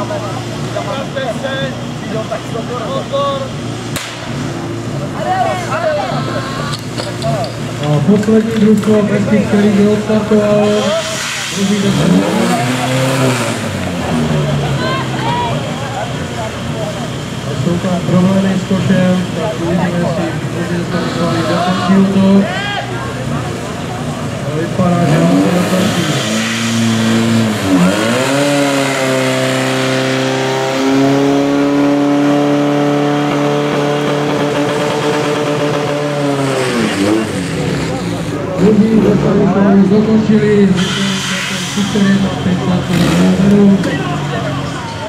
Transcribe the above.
A poslední družstvo Prestige Ligy odstartovalo. Druhý den Jsou tam problémy s košem, tak uvidíme, jestli může startovaný dokončí útok. Aujourd'hui, je vais parler